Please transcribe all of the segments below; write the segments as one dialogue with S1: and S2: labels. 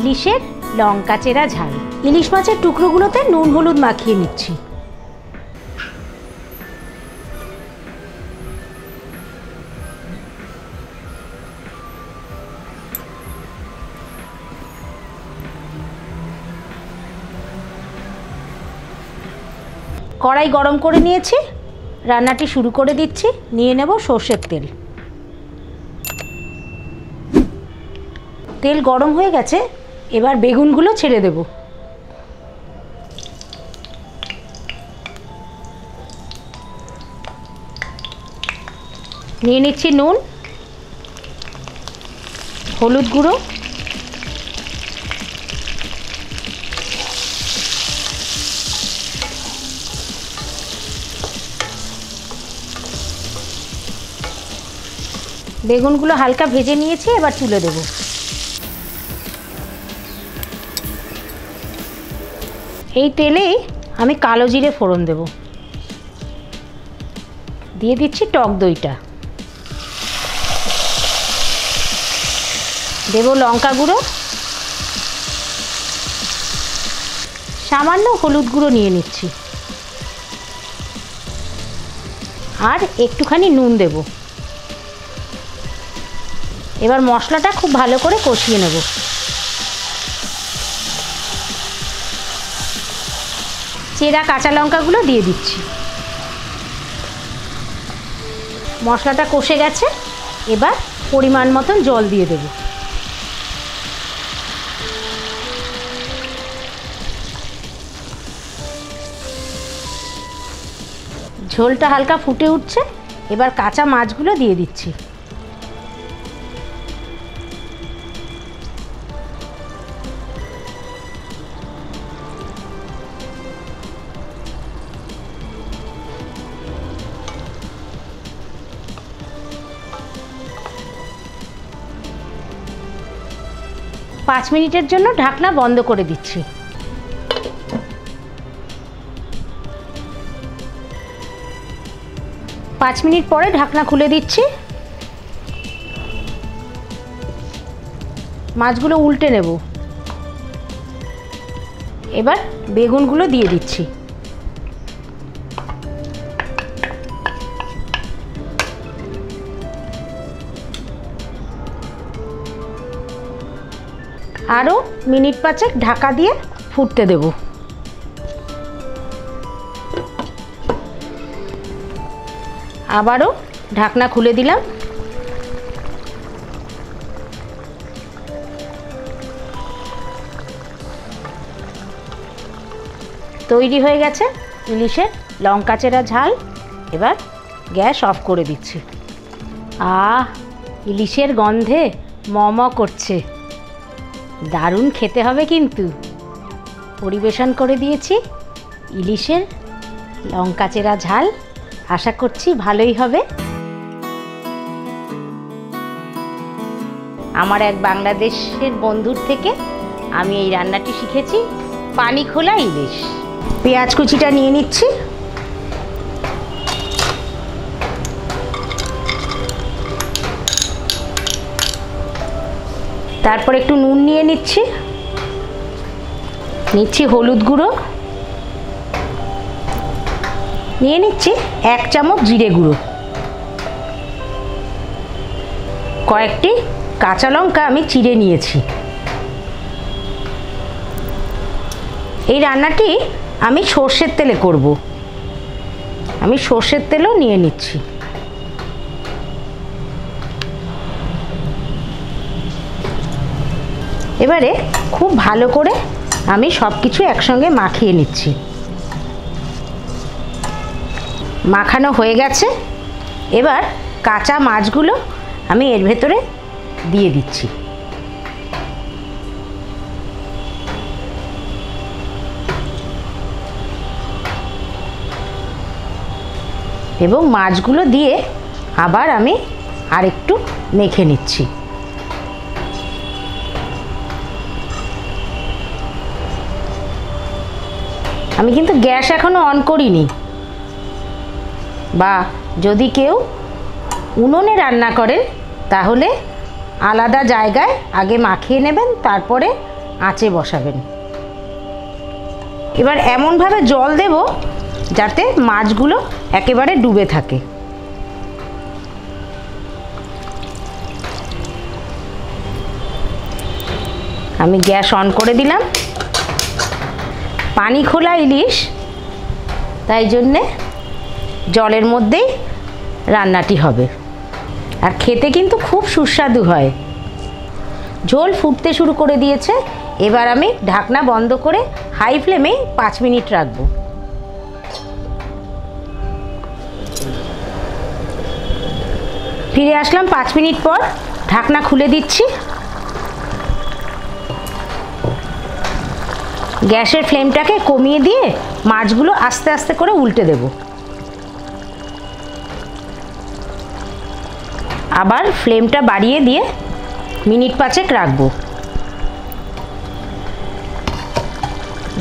S1: ইলিশের লঙ্কা চেরা ঝাল। ইলিশ মাছের টুকরোগুলোতে নুন, হলুদ মাখিয়ে নিচ্ছি। কড়াই গরম করে নিয়েছি। রান্নাটি শুরু করে দিচ্ছি। নিয়ে নেব সর্ষের তেল। তেল গরম হয়ে গেছে। এবার বেগুনগুলো ছেড়ে দেব। নিয়ে নিচ্ছি নুন, হলুদ গুঁড়ো। বেগুনগুলো হালকা ভেজে নিয়েছি, এবার তুলে দেব। এই তেলেই আমি কালো জিরে ফোড়ন দেব। দিয়ে দিচ্ছি টক দইটা। দেব লঙ্কা গুঁড়ো। সামান্য হলুদ গুঁড়ো নিয়ে নিচ্ছি। আর একটুখানি নুন দেবো। এবার মশলাটা খুব ভালো করে কষিয়ে নেব। চেরা কাঁচা লঙ্কাগুলো দিয়ে দিচ্ছি। মশলাটা কষে গেছে, এবার পরিমাণ মতন জল দিয়ে দেব। ঝোলটা হালকা ফুটে উঠছে, এবার কাঁচা মাছগুলো দিয়ে দিচ্ছি। পাঁচ মিনিটের জন্য ঢাকনা বন্ধ করে দিচ্ছি। পাঁচ মিনিট পরে ঢাকনা খুলে দিচ্ছি। মাছগুলো উল্টে নেব। এবার বেগুনগুলো দিয়ে দিচ্ছি। আরও মিনিট পাঁচেক ঢাকা দিয়ে ফুটতে দেব। আবারও ঢাকনা খুলে দিলাম। তৈরি হয়ে গেছে ইলিশের লঙ্কা চেরা ঝাল। এবার গ্যাস অফ করে দিচ্ছি। আহ, ইলিশের গন্ধে ম করছে। দারুণ খেতে হবে কিন্তু। পরিবেশন করে দিয়েছি, ইলিশের, লঙ্কা চেরা ঝাল, আশা করছি ভালোই হবে। আমার এক বাংলাদেশের বন্ধুর থেকে আমি এই রান্নাটি শিখেছি পানি খোলা ইলিশ। পেঁয়াজ কুচিটা নিয়ে নিচ্ছি। তারপর একটু নুন নিয়ে নিচ্ছি। নিচ্ছি হলুদ গুঁড়ো। নিয়ে নিচ্ছি এক চামচ জিরে গুঁড়ো। কয়েকটি কাঁচা লঙ্কা আমি চিড়ে নিয়েছি। এই রান্নাটি আমি সর্ষের তেলে করব। আমি সর্ষের তেলও নিয়ে নিচ্ছি। এবারে খুব ভালো করে আমি সব কিছু একসঙ্গে মাখিয়ে নিচ্ছি। মাখানো হয়ে গেছে। এবার কাঁচা মাছগুলো আমি এর ভেতরে দিয়ে দিচ্ছি। এবং মাছগুলো দিয়ে আবার আমি আরেকটু মেখে নিচ্ছি। আমি কিন্তু গ্যাস এখনও অন করিনি। বা, যদি কেউ উনুনে রান্না করেন তাহলে আলাদা জায়গায় আগে মাখিয়ে নেবেন, তারপরে আঁচে বসাবেন। এবার এমনভাবে জল দেব যাতে মাছগুলো একেবারে ডুবে থাকে। আমি গ্যাস অন করে দিলাম। পানি খোলা ইলিশ, তাই জন্যে জলের মধ্যেই রান্নাটি হবে। আর খেতে কিন্তু খুব সুস্বাদু হয়। ঝোল ফুটতে শুরু করে দিয়েছে, এবার আমি ঢাকনা বন্ধ করে হাই ফ্লেমে পাঁচ মিনিট রাখব। ফিরে আসলাম পাঁচ মিনিট পর, ঢাকনা খুলে দিচ্ছি। গ্যাসের ফ্লেমটাকে কমিয়ে দিয়ে মাছগুলো আস্তে আস্তে করে উল্টে দেব। আবার ফ্লেমটা বাড়িয়ে দিয়ে মিনিট পাঁচেক রাখব।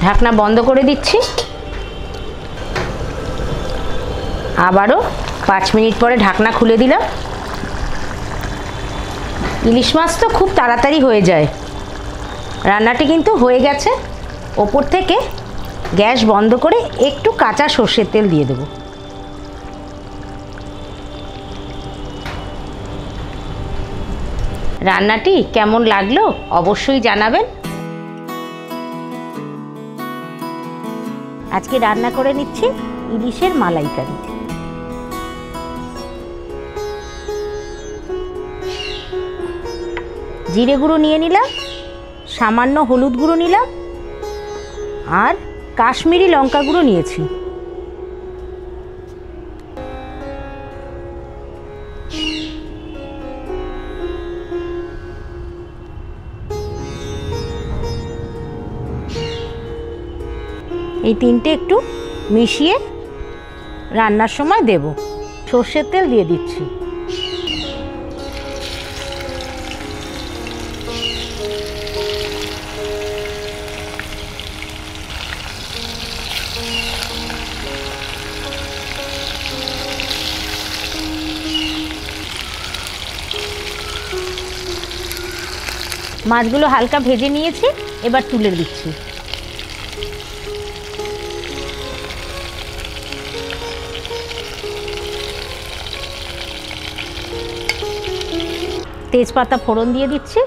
S1: ঢাকনা বন্ধ করে দিচ্ছি। আবারও পাঁচ মিনিট পরে ঢাকনা খুলে দিলাম। ইলিশ মাছ তো খুব তাড়াতাড়ি হয়ে যায়। রান্নাটি কিন্তু হয়ে গেছে। ওপর থেকে গ্যাস বন্ধ করে একটু কাঁচা সর্ষের তেল দিয়ে দেবো। রান্নাটি কেমন লাগল অবশ্যই জানাবেন। আজকে রান্না করে নিচ্ছি ইলিশের মালাইকারি। জিরে গুঁড়ো নিয়ে নিলাম, সামান্য হলুদ গুঁড়ো নিলাম আর কাশ্মীরি লঙ্কা গুঁড়ো নিয়েছি। এই তিনটে একটু মিশিয়ে রান্নার সময় দেব। সর্ষের তেল দিয়ে দিচ্ছি। মাছগুলো হালকা ভেজে নিয়েছি এবার তুলে দিচ্ছি। তেজপাতা ফোড়ন দিয়ে দিচ্ছি।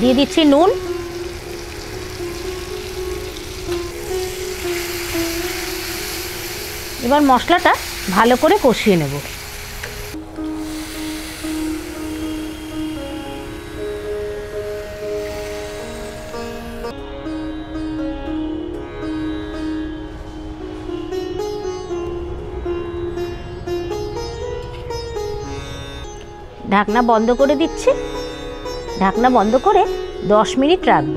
S1: দিয়ে দিচ্ছি নুন। এবার মশলাটা ভালো করে কষিয়ে নেব। ঢাকনা বন্ধ করে দিচ্ছি। ঢাকনা বন্ধ করে দশ মিনিট রাখব।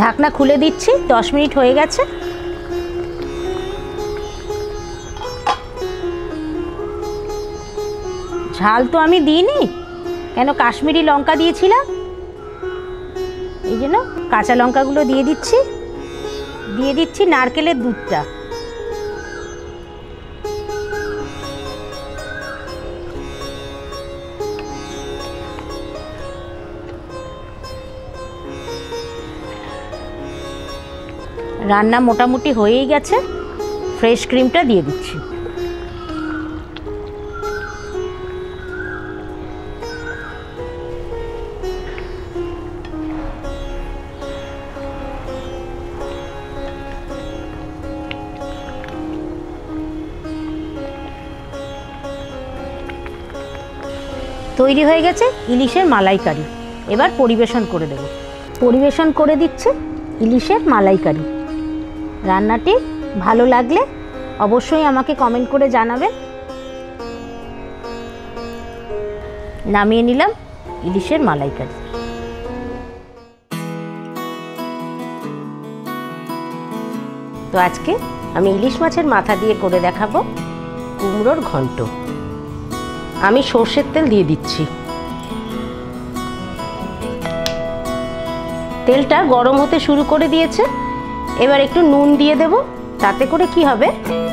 S1: ঢাকনা খুলে দিচ্ছি, দশ মিনিট হয়ে গেছে। ঝাল তো আমি দিইনি। কেন কাশ্মীরি লঙ্কা দিয়েছিলাম? এই জন্য কাঁচা লঙ্কাগুলো দিয়ে দিচ্ছি। দিয়ে দিচ্ছি নারকেলের দুধটা। রান্না মোটামুটি হয়েই গেছে। ফ্রেশ ক্রিমটা দিয়ে দিচ্ছি। তৈরি হয়ে গেছে ইলিশের মালাইকারি। এবার পরিবেশন করে দেব। পরিবেশন করে দিচ্ছে ইলিশের মালাইকারি। রান্নাটি ভালো লাগলে অবশ্যই আমাকে কমেন্ট করে জানাবেন। নামিয়ে নিলাম ইলিশের মালাইকারি। তো আজকে আমি ইলিশ মাছের মাথা দিয়ে করে দেখাবো কুমড়োর ঘন্ট। আমি সর্ষের তেল দিয়ে দিচ্ছি। তেলটা গরম হতে শুরু করে দিয়েছে। এবার একটু নুন দিয়ে দেব। তাতে করে কি হবে?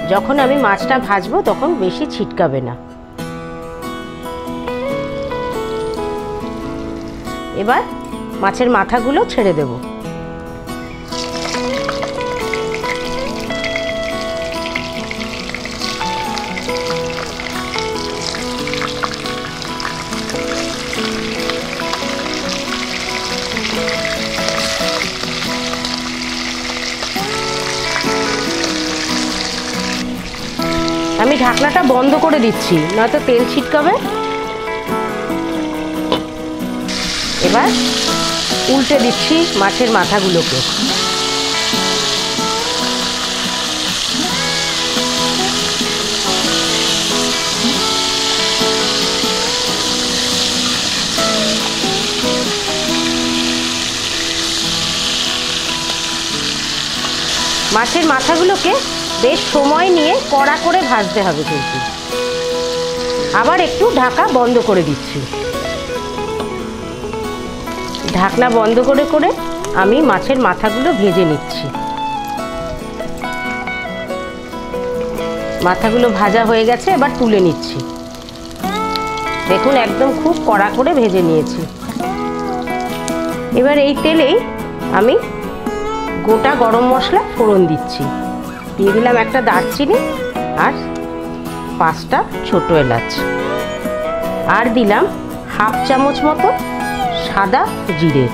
S1: যখন আমি মাছটা ভাজবো, তখন বেশি ছিটকাবে না। এবার মাছের মাথাগুলো ছেড়ে দেব। ঢাকনাটা বন্ধ করে দিচ্ছি নয়তো তেল ছিটকাবে। এবার উল্টে দিচ্ছি মাছের মাথাগুলোকে। মাছের মাথাগুলোকে বেশ সময় নিয়ে কড়া করে ভাজতে হবে কিন্তু। আবার একটু ঢাকা বন্ধ করে দিচ্ছি। ঢাকনা বন্ধ করে করে আমি মাছের মাথাগুলো ভেজে নিচ্ছি। মাথাগুলো ভাজা হয়ে গেছে, এবার তুলে নিচ্ছি। দেখুন, একদম খুব কড়া করে ভেজে নিয়েছি। এবার এই তেলেই আমি গোটা গরম মশলা ফোড়ন দিচ্ছি। দিয়ে দিলাম একটা দারচিনি আর পাঁচটা ছোট এলাচ। আর দিলাম হাফ চামচ মতো সাদা জিরে।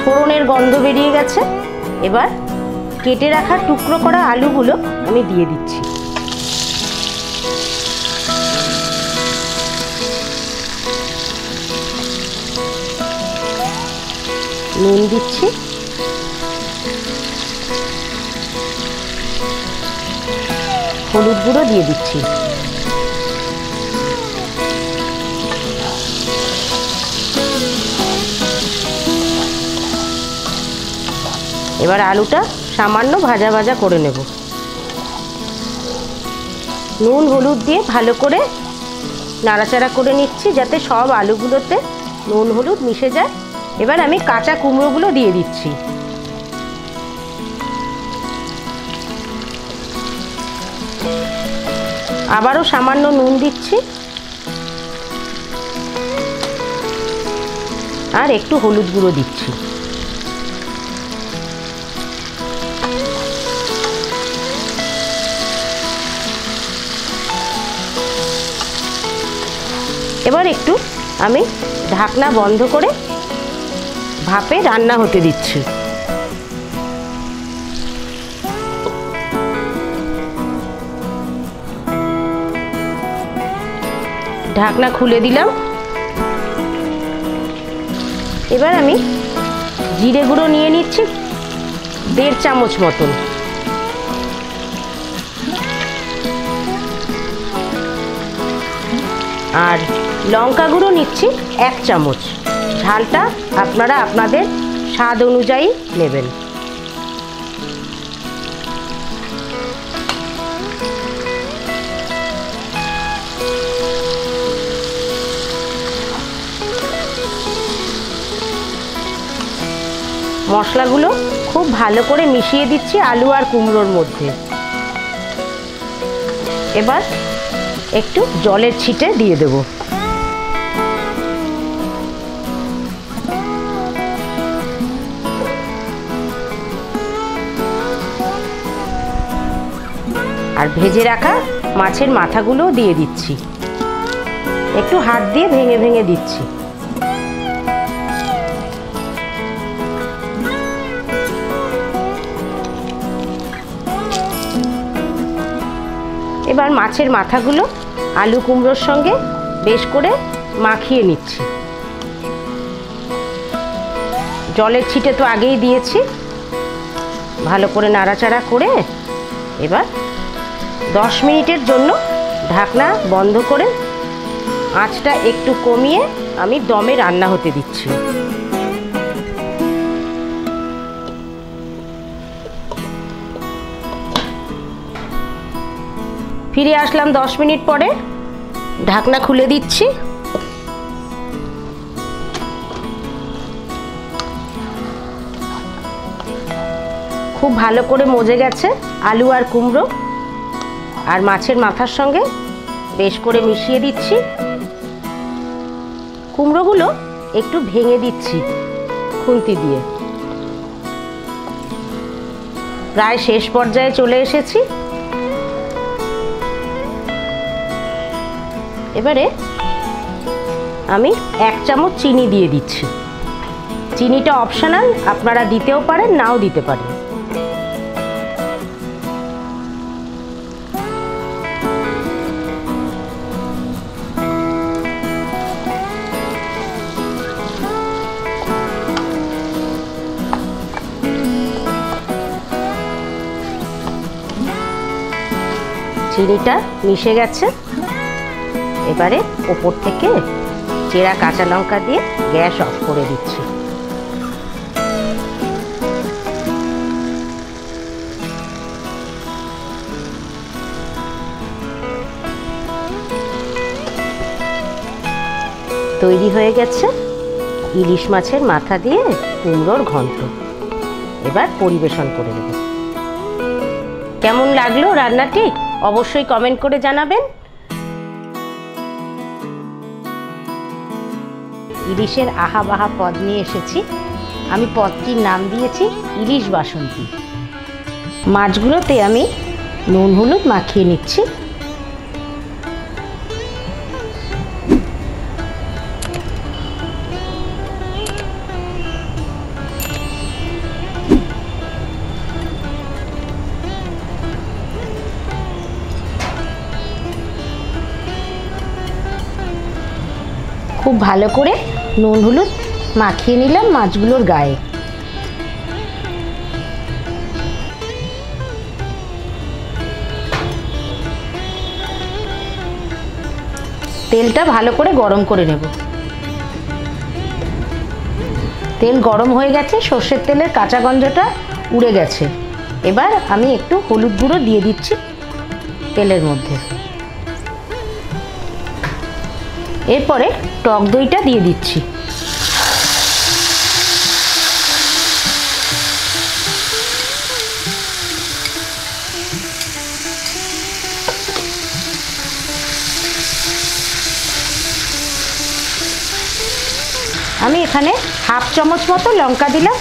S1: ফোড়নের গন্ধ বেরিয়ে গেছে। এবার কেটে রাখা টুকরো করা আলুগুলো আমি দিয়ে দিচ্ছি। নুন দিচ্ছি। হলুদ গুঁড়ো দিয়ে দিচ্ছি। এবার আলুটা সামান্য ভাজা ভাজা করে নেব। নুন, হলুদ দিয়ে ভালো করে নাড়াচাড়া করে নিচ্ছি যাতে সব আলুগুলোতে নুন, হলুদ মিশে যায়। এবার আমি কাঁচা কুমড়োগুলো দিয়ে দিচ্ছি। আবারও সামান্য নুন দিচ্ছি। আর একটু হলুদ গুঁড়ো দিচ্ছি। এবার একটু আমি ঢাকনা বন্ধ করে ভাপে রান্না হতে দিচ্ছি। ঢাকনা খুলে দিলাম। এবার আমি জিরে গুঁড়ো নিয়ে নিচ্ছি দেড় চামচ মতন। আর লঙ্কা গুঁড়ো নিচ্ছি এক চামচ। ঝালটা আপনারা আপনাদের স্বাদ অনুযায়ী নেবেন। মশলাগুলো খুব ভালো করে মিশিয়ে দিচ্ছি আলু আর কুমড়োর মধ্যে। এবার একটু জলের ছিটে দিয়ে দেব। আর ভেজে রাখা মাছের মাথাগুলোও দিয়ে দিচ্ছি। একটু হাত দিয়ে ভেঙে ভেঙে দিচ্ছি। এবার মাছের মাথাগুলো আলু কুমড়োর সঙ্গে বেশ করে মাখিয়ে নিচ্ছি। জলের ছিটে তো আগেই দিয়েছি। ভালো করে নাড়াচাড়া করে এবার দশ মিনিটের জন্য ঢাকনা বন্ধ করে আঁচটা একটু কমিয়ে আমি দমে রান্না হতে দিচ্ছি। ফিরে আসলাম দশ মিনিট পরে। ঢাকনা খুলে দিচ্ছি। খুব ভালো করে মজে গেছে আলু আর কুমড়ো। আর মাছের মাথার সঙ্গে বেশ করে মিশিয়ে দিচ্ছি। কুমড়োগুলো একটু ভেঙে দিচ্ছি খুন্তি দিয়ে। প্রায় শেষ পর্যায়ে চলে এসেছি। এবারে আমি এক চামচ চিনি দিয়ে দিচ্ছি। চিনিটা অপশনাল আপনারা দিতেও পারেন, নাও দিতে পারেন। চিনিটা মিশে গেছে। এবারে ওপর থেকে চেরা কাঁচা লঙ্কা দিয়ে গ্যাস অফ করে দিচ্ছি। তৈরি হয়ে গেছে ইলিশ মাছের মাথা দিয়ে কুমড়োর ঘন্ট। এবার পরিবেশন করে দেব কেমন লাগল রান্নাটি? অবশ্যই কমেন্ট করে জানাবেন। ইলিশের আহা বাহা পদ নিয়ে এসেছি। আমি পদটির নাম দিয়েছি ইলিশ বাসন্তী। মাছগুলোতে আমি নুন হলুদ মাখিয়ে নিচ্ছি। খুব ভালো করে নুন হলুদ মাখিয়ে নিলাম মাছগুলোর গায়ে। তেলটা ভালো করে গরম করে নেব। তেল গরম হয়ে গেছে, সর্ষের তেলের কাঁচা গন্ধটা উড়ে গেছে। এবার আমি একটু হলুদ গুঁড়ো দিয়ে দিচ্ছি তেলের মধ্যে। এরপরে টক দইটা দিয়ে দিচ্ছি। আমি এখানে হাফ চামচ মতো লঙ্কা দিলাম।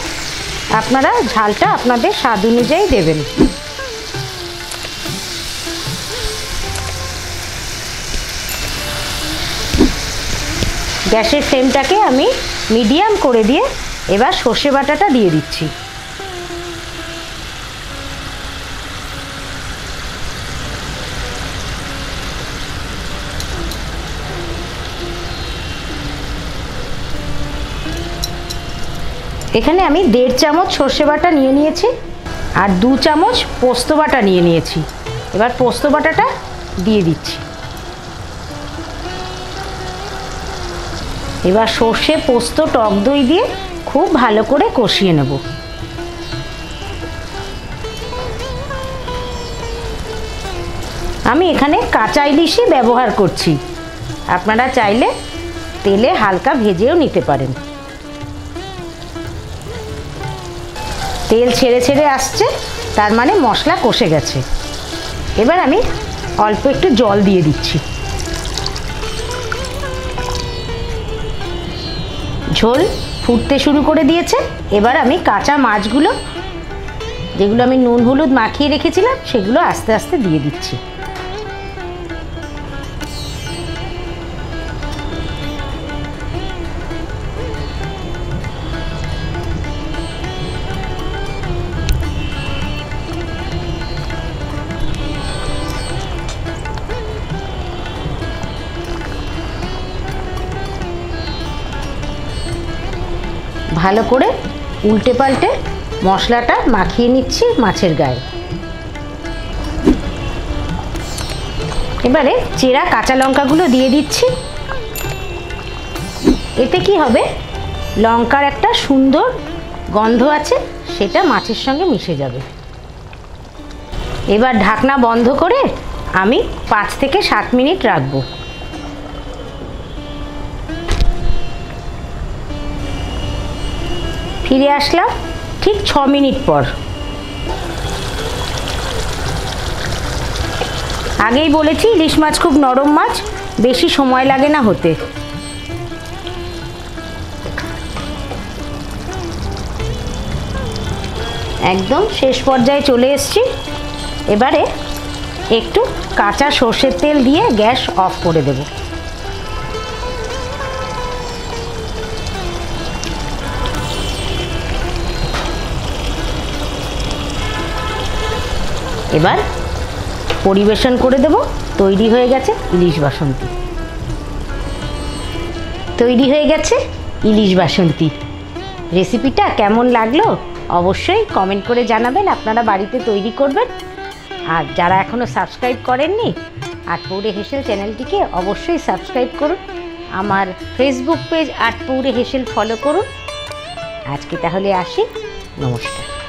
S1: আপনারা ঝালটা আপনাদের স্বাদ অনুযায়ী দেবেন। গ্যাসের ফ্লেমটাকে আমি মিডিয়াম করে দিয়ে এবার সর্ষে বাটাটা দিয়ে দিচ্ছি। এখানে আমি দেড় চামচ সর্ষে বাটা নিয়ে নিয়েছি আর দু চামচ পোস্ত বাটা নিয়ে নিয়েছি। এবার পোস্ত বাটাটা দিয়ে দিচ্ছি। এবার সর্ষে, পোস্ত, টক দই দিয়ে খুব ভালো করে কষিয়ে নেব। আমি এখানে কাঁচা ইলিশই ব্যবহার করছি। আপনারা চাইলে তেলে হালকা ভেজেও নিতে পারেন। তেল ছেড়ে ছেড়ে আসছে, তার মানে মশলা কষে গেছে। এবার আমি অল্প একটু জল দিয়ে দিচ্ছি। ঝোল ফুটতে শুরু করে দিয়েছে। এবার আমি কাঁচা মাছগুলো, যেগুলো আমি নুন হলুদ মাখিয়ে রেখেছিলাম, সেগুলো আস্তে আস্তে দিয়ে দিচ্ছি। ভালো করে উল্টে পাল্টে মশলাটা মাখিয়ে নিচ্ছি মাছের গায়ে। এবারে চেরা কাঁচা লঙ্কাগুলো দিয়ে দিচ্ছি। এতে কি হবে? লঙ্কার একটা সুন্দর গন্ধ আছে, সেটা মাছের সঙ্গে মিশে যাবে। এবার ঢাকনা বন্ধ করে আমি পাঁচ থেকে সাত মিনিট রাখব। ফিরে আসলাম ঠিক ছ মিনিট পর। আগেই বলেছি ইলিশ মাছ খুব নরম মাছ, বেশি সময় লাগে না হতে। একদম শেষ পর্যায়ে চলে এসছি। এবারে একটু কাঁচা সর্ষের তেল দিয়ে গ্যাস অফ করে দেব। এবার পরিবেশন করে দেব। তৈরি হয়ে গেছে ইলিশ বাসন্তী। তৈরি হয়ে গেছে ইলিশ বাসন্তী। রেসিপিটা কেমন লাগল অবশ্যই কমেন্ট করে জানাবেন, আপনারা বাড়িতে তৈরি করবেন। আর যারা এখনও সাবস্ক্রাইব করেননি আটপৌরে হেসেল চ্যানেলটিকে অবশ্যই সাবস্ক্রাইব করুন। আমার ফেসবুক পেজ আটপৌরে হেসেল ফলো করুন। আজকে তাহলে আসি। নমস্কার।